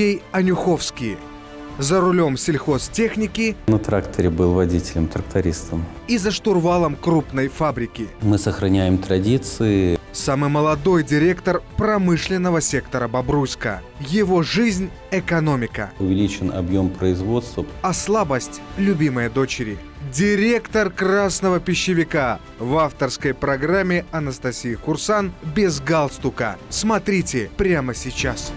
Сергей Анюховский. За рулем сельхозтехники На тракторе был водителем, трактористом. и за штурвалом крупной фабрики. Мы сохраняем традиции. Самый молодой директор промышленного сектора Бобруйска. Его жизнь – экономика, Увеличен объем производства. а слабость – любимые дочери. Директор красного пищевика в авторской программе Анастасии Курсан «Без галстука». Смотрите прямо сейчас.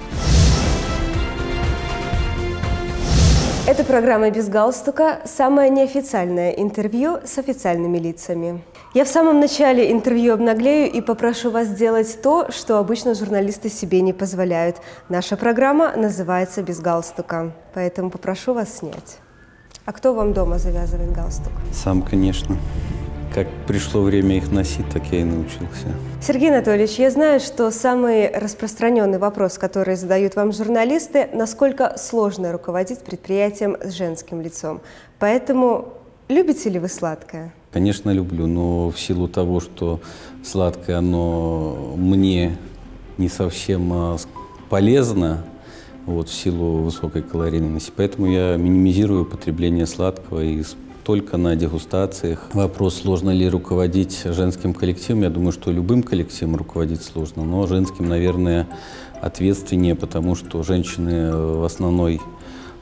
Это программа «Без галстука» – самое неофициальное интервью с официальными лицами. Я в самом начале интервью обнаглею и попрошу вас сделать то, что обычно журналисты себе не позволяют. Наша программа называется «Без галстука», поэтому попрошу вас снять. А кто вам дома завязывает галстук? Сам, конечно. Как пришло время их носить, так я и научился. Сергей Анатольевич, я знаю, что самый распространенный вопрос, который задают вам журналисты, насколько сложно руководить предприятием с женским лицом. Поэтому любите ли вы сладкое? Конечно, люблю, но в силу того, что сладкое, оно мне не совсем а, полезно, вот, в силу высокой калорийности, поэтому я минимизирую потребление сладкого и только на дегустациях. Вопрос, сложно ли руководить женским коллективом, я думаю, что любым коллективом руководить сложно, но женским, наверное, ответственнее, потому что женщины э, в основной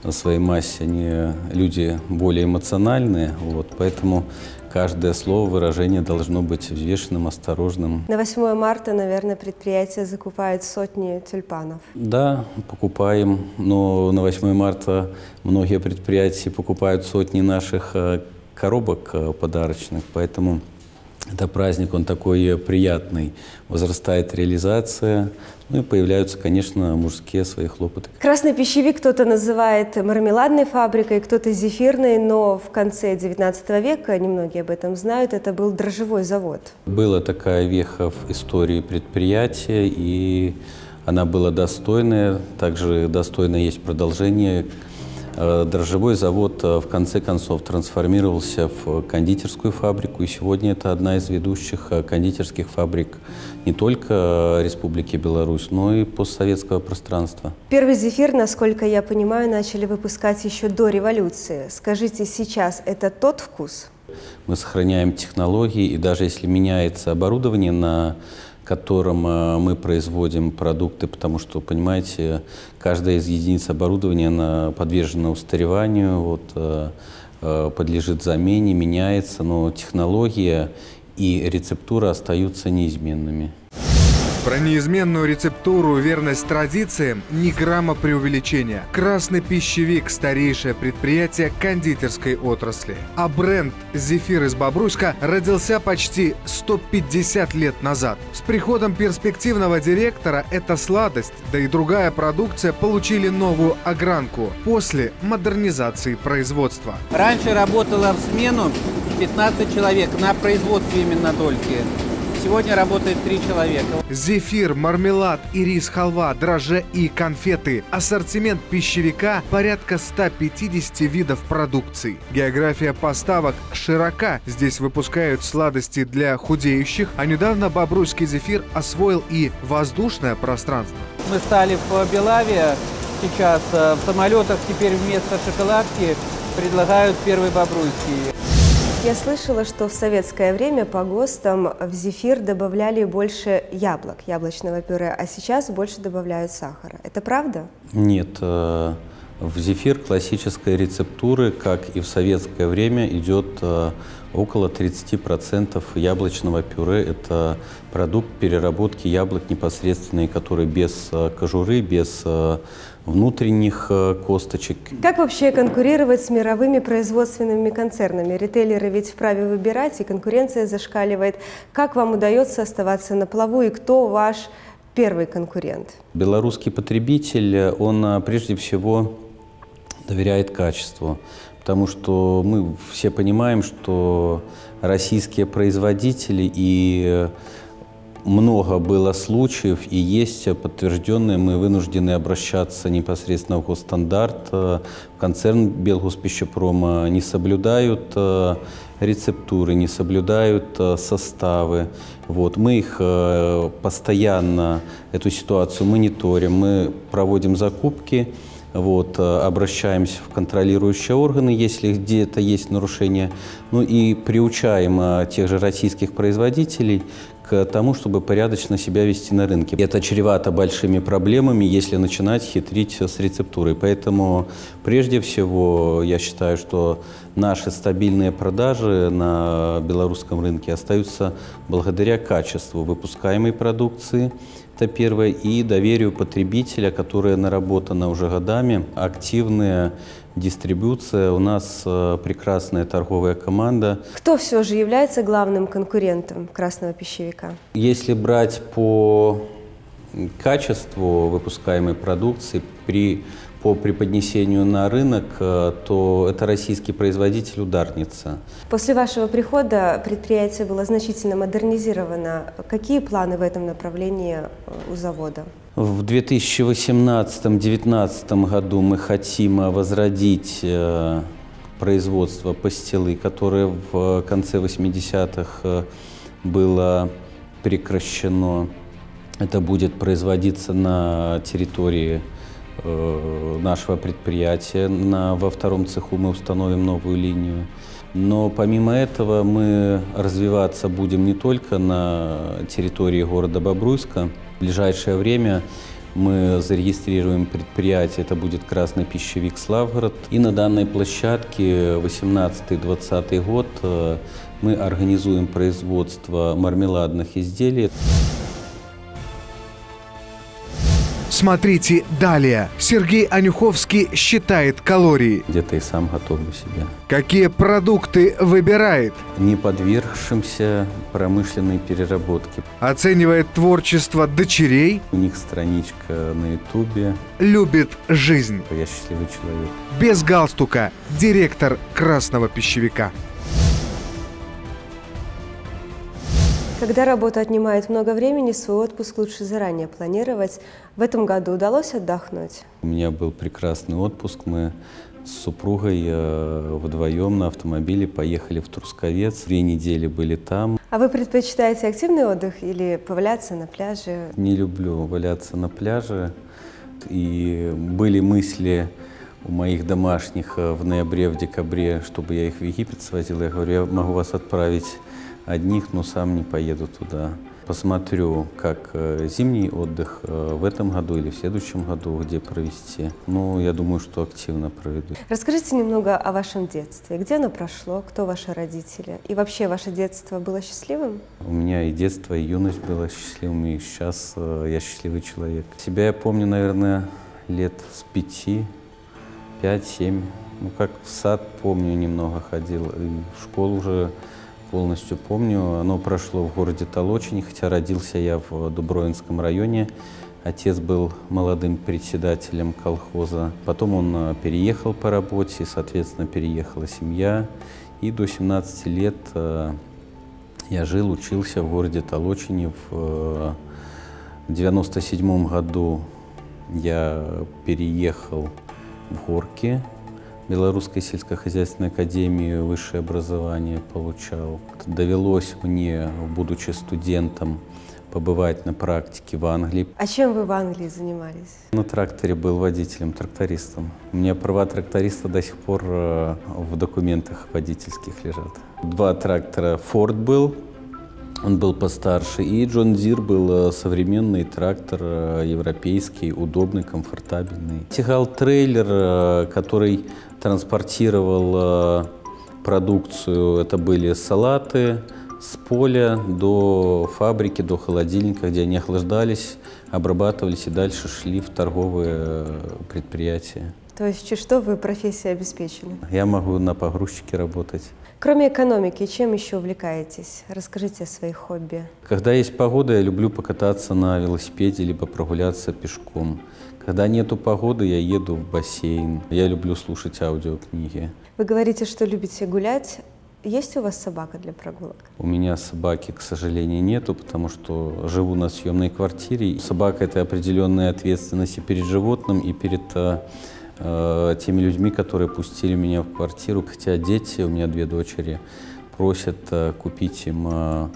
своей массе, они люди более эмоциональные, вот, поэтому каждое слово, выражение должно быть взвешенным, осторожным. На 8 марта, наверное, предприятие закупает сотни тюльпанов. Да, покупаем, но на 8 марта многие предприятия покупают сотни наших э, коробок э, подарочных, поэтому это праздник, он такой приятный. Возрастает реализация, ну и появляются, конечно, мужские свои хлопоты. Красный пищевик кто-то называет мармеладной фабрикой, кто-то зефирной, но в конце XIX века, немногие об этом знают, это был дрожжевой завод. Была такая веха в истории предприятия, и она была достойная. Также достойно есть продолжение. Э, Дрожжевой завод э, в конце концов трансформировался в кондитерскую фабрику, и сегодня это одна из ведущих э, кондитерских фабрик не только Республики Беларусь, но и постсоветского пространства. Первый зефир, насколько я понимаю, начали выпускать еще до революции. Скажите, сейчас это тот вкус? Мы сохраняем технологии, и даже если меняется оборудование, на котором э, мы производим продукты, потому что, понимаете, каждая из единиц оборудования она подвержена устареванию, вот, э, э, подлежит замене, меняется, но технология и рецептура остаются неизменными. Про неизменную рецептуру, верность традициям, ни грамма преувеличения. Красный пищевик – старейшее предприятие кондитерской отрасли. А бренд «Зефир» из Бобруйска родился почти 150 лет назад. С приходом перспективного директора эта сладость, да и другая продукция получили новую огранку после модернизации производства. Раньше работало в смену 15 человек на производстве именно дольки. Сегодня работает 3 человека. Зефир, мармелад, ирис, халва, дрожже и конфеты. Ассортимент пищевика порядка 150 видов продукции. География поставок широка. Здесь выпускают сладости для худеющих, а недавно бобруйский зефир освоил и воздушное пространство. Мы стали в Белаве. Сейчас э, в самолетах теперь вместо шоколадки предлагают первый бобруйский. Я слышала, что в советское время по ГОСТам в зефир добавляли больше яблок, яблочного пюре, а сейчас больше добавляют сахара. Это правда? Нет, э, в зефир классической рецептуры, как и в советское время, идет э, около 30% яблочного пюре. Это продукт переработки яблок непосредственный, который без э, кожуры, без э, внутренних э, косточек. Как вообще конкурировать с мировыми производственными концернами? Ритейлеры ведь вправе выбирать, и конкуренция зашкаливает. Как вам удается оставаться на плаву, и кто ваш первый конкурент? Белорусский потребитель, он прежде всего доверяет качеству, потому что мы все понимаем, что российские производители и много было случаев и есть подтвержденные, мы вынуждены обращаться непосредственно в госстандарт. Концерн Белгоспищепрома не соблюдают э, рецептуры, не соблюдают э, составы. Вот. Мы их э, постоянно, эту ситуацию мониторим, мы проводим закупки, вот, обращаемся в контролирующие органы, если где-то есть нарушения, ну и приучаем тех же российских производителей к тому, чтобы порядочно себя вести на рынке. Это чревато большими проблемами, если начинать хитрить с рецептурой. Поэтому прежде всего я считаю, что наши стабильные продажи на белорусском рынке остаются благодаря качеству выпускаемой продукции, это первое, и доверию потребителя, которое наработано уже годами, активные дистрибуция. У нас э, прекрасная торговая команда. Кто все же является главным конкурентом красного пищевика? Если брать по качеству выпускаемой продукции, при по преподнесению на рынок, э, то это российский производитель «Ударница». После вашего прихода предприятие было значительно модернизировано. Какие планы в этом направлении э, у завода? В 2018-2019 году мы хотим возродить э, производство пастилы, которое в конце 80-х было прекращено. Это будет производиться на территории нашего предприятия. На, во втором цеху мы установим новую линию. Но помимо этого мы развиваться будем не только на территории города Бобруйска. В ближайшее время мы зарегистрируем предприятие, это будет «Красный пищевик Славгород». И на данной площадке 18-20 год э, мы организуем производство мармеладных изделий. Смотрите далее. Сергей Анюховский считает калории. Где-то и сам готовлю себе. Какие продукты выбирает? Не подвергшимся промышленной переработке. Оценивает творчество дочерей. У них страничка на ютубе. Любит жизнь. Я счастливый человек. Без галстука. Директор «Красного пищевика». Когда работа отнимает много времени, свой отпуск лучше заранее планировать. В этом году удалось отдохнуть? У меня был прекрасный отпуск. Мы с супругой э, вдвоем на автомобиле поехали в Трусковец. Две недели были там. А вы предпочитаете активный отдых или поваляться на пляже? Не люблю валяться на пляже. И были мысли у моих домашних э, в ноябре, в декабре, чтобы я их в Египет свозил. Я говорю, я могу вас отправить одних, но сам не поеду туда. Посмотрю, как э, зимний отдых э, в этом году или в следующем году, где провести. Ну, я думаю, что активно проведу. Расскажите немного о вашем детстве. Где оно прошло? Кто ваши родители? И вообще, ваше детство было счастливым? У меня и детство, и юность было счастливым, и сейчас э, я счастливый человек. Себя я помню, наверное, лет с пяти, пять-семь. Ну, как в сад, помню, немного ходил. И в школу уже полностью помню. Оно прошло в городе Толочине, хотя родился я в Дубровинском районе. Отец был молодым председателем колхоза. Потом он э, переехал по работе, соответственно, переехала семья. И до 17 лет э, я жил, учился в городе Толочине. В 97 э, году я переехал в Горки, Белорусской сельскохозяйственной академии высшее образование получал. Довелось мне, будучи студентом, побывать на практике в Англии. А чем вы в Англии занимались? На тракторе был водителем, трактористом. У меня права тракториста до сих пор э, в документах водительских лежат. Два трактора Ford был, он был постарше, и John Deere был э, современный трактор, э, европейский, удобный, комфортабельный. Тягал трейлер, который транспортировал э, продукцию. Это были салаты с поля до фабрики, до холодильника, где они охлаждались, обрабатывались и дальше шли в торговые э, предприятия. То есть что вы профессии обеспечены? Я могу на погрузчике работать. Кроме экономики, чем еще увлекаетесь? Расскажите о своих хобби. Когда есть погода, я люблю покататься на велосипеде, либо прогуляться пешком. Когда нету погоды, я еду в бассейн. Я люблю слушать аудиокниги. Вы говорите, что любите гулять. Есть у вас собака для прогулок? У меня собаки, к сожалению, нету, потому что живу на съемной квартире. Собака – это определенная ответственность и перед животным, и перед э, э, теми людьми, которые пустили меня в квартиру. Хотя дети, у меня две дочери, просят э, купить им э,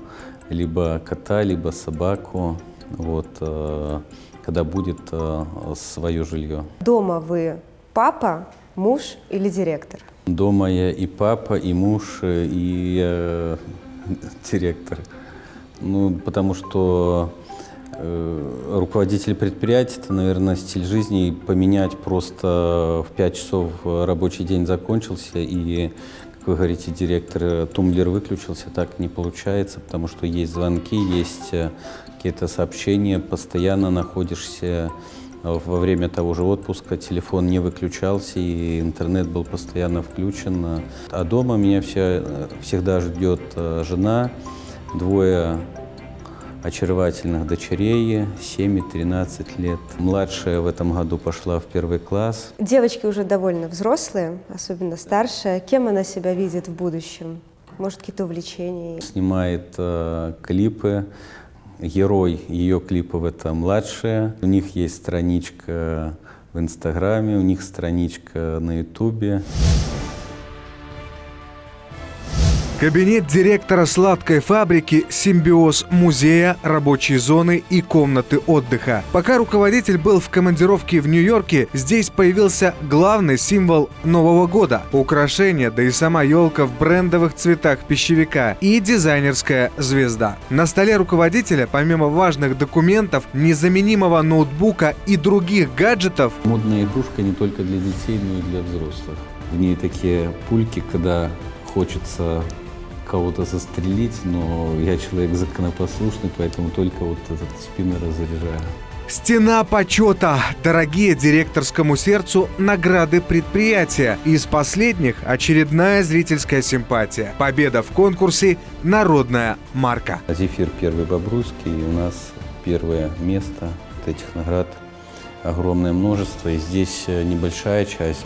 либо кота, либо собаку, вот, э, когда будет э, свое жилье. Дома вы папа, муж или директор? Дома я и папа, и муж, и э, директор. Ну, потому что э, руководитель предприятия, это, наверное, стиль жизни поменять просто в 5 часов рабочий день закончился, и, как вы говорите, директор, тумблер выключился, так не получается, потому что есть звонки, есть э, какие-то сообщения, постоянно находишься во время того же отпуска телефон не выключался, и интернет был постоянно включен. А дома меня все, всегда ждет э, жена, двое очаровательных дочерей, 7 и 13 лет. Младшая в этом году пошла в первый класс. Девочки уже довольно взрослые, особенно старшая. Кем она себя видит в будущем? Может, какие-то увлечения? Снимает э, клипы, Герой ее клипов — это младшая. У них есть страничка в Инстаграме, у них страничка на Ютубе. Кабинет директора сладкой фабрики «Симбиоз» музея, рабочей зоны и комнаты отдыха. Пока руководитель был в командировке в Нью-Йорке, здесь появился главный символ Нового года – украшение, да и сама елка в брендовых цветах пищевика и дизайнерская звезда. На столе руководителя, помимо важных документов, незаменимого ноутбука и других гаджетов, Модная игрушка не только для детей, но и для взрослых. В ней такие пульки, когда хочется кого-то застрелить, но я человек законопослушный, поэтому только вот этот спиннер разряжаю. Стена почета. Дорогие директорскому сердцу награды предприятия. Из последних очередная зрительская симпатия. Победа в конкурсе «Народная марка». Зефир первый Бобруйский, и у нас первое место вот этих наград огромное множество, и здесь э, небольшая часть.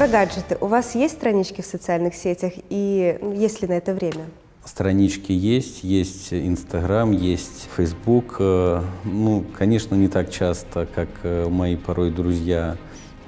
Про гаджеты. У вас есть странички в социальных сетях и ну, есть ли на это время? Странички есть, есть Инстаграм, есть Фейсбук. Э, Ну, конечно, не так часто, как э, мои порой друзья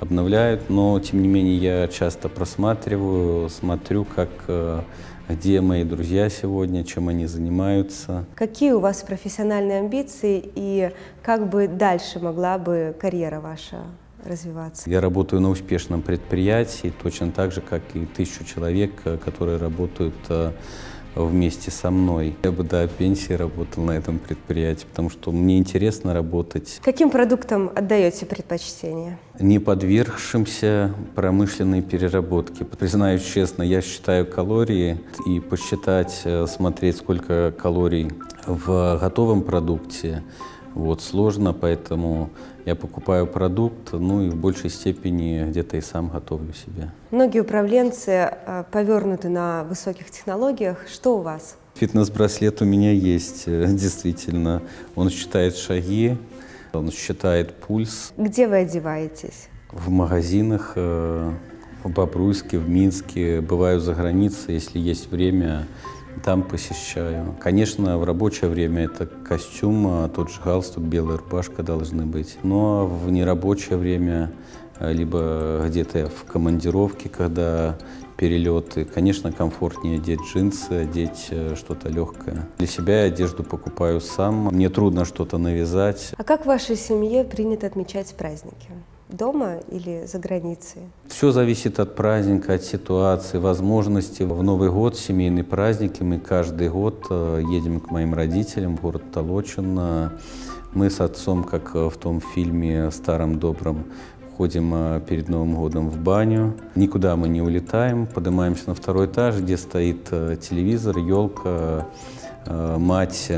обновляют, но тем не менее я часто просматриваю, смотрю, как, э, где мои друзья сегодня, чем они занимаются. Какие у вас профессиональные амбиции и как бы дальше могла бы карьера ваша развиваться? Я работаю на успешном предприятии, точно так же, как и тысячу человек, э, которые работают э, вместе со мной. Я бы до пенсии работал на этом предприятии, потому что мне интересно работать Каким продуктам отдаете предпочтение? не подвергшимся промышленной переработке. Признаюсь честно, я считаю калории и посчитать, э, смотреть, сколько калорий в готовом продукте, вот, сложно, поэтому я покупаю продукт, ну и в большей степени где-то и сам готовлю себе. Многие управленцы э, повернуты на высоких технологиях. Что у вас? Фитнес-браслет у меня есть, э, действительно. Он считает шаги, он считает пульс. Где вы одеваетесь? В магазинах э, в Бобруйске, в Минске, бываю за границей, если есть время, там посещаю. Конечно, в рабочее время это костюм, а тот же галстук, белая рубашка должны быть. Но в нерабочее время, э, либо где-то в командировке, когда перелеты, конечно, комфортнее одеть джинсы, одеть э, что-то легкое. Для себя я одежду покупаю сам. Мне трудно что-то навязать. А как в вашей семье принято отмечать праздники? Дома или за границей? Все зависит от праздника, от ситуации, возможностей. В Новый год, семейные праздники, мы каждый год э, едем к моим родителям в город Толочин. Мы с отцом, как э, в том фильме «Старом добром», ходим э, перед Новым годом в баню. Никуда мы не улетаем, поднимаемся на второй этаж, где стоит телевизор, елка, мать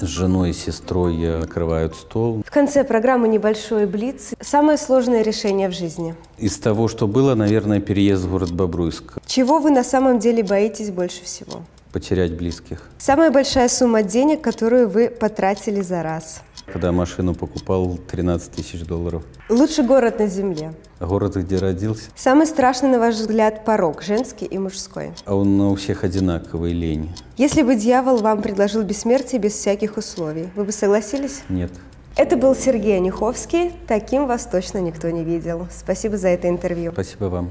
с женой и сестрой э, накрывают стол. В конце программы небольшой блиц. Самое сложное решение в жизни. Из того, что было, наверное, переезд в город Бобруйск. Чего вы на самом деле боитесь больше всего? Потерять близких. Самая большая сумма денег, которую вы потратили за раз. Когда машину покупал, 13 тысяч долларов. Лучший город на Земле. Город, где родился, Самый страшный, на ваш взгляд, порог, женский и мужской. а он у всех одинаковый, лень. Если бы дьявол вам предложил бессмертие без всяких условий, вы бы согласились? Нет. Это был Сергей Анюховский. Таким вас точно никто не видел. Спасибо за это интервью. Спасибо вам.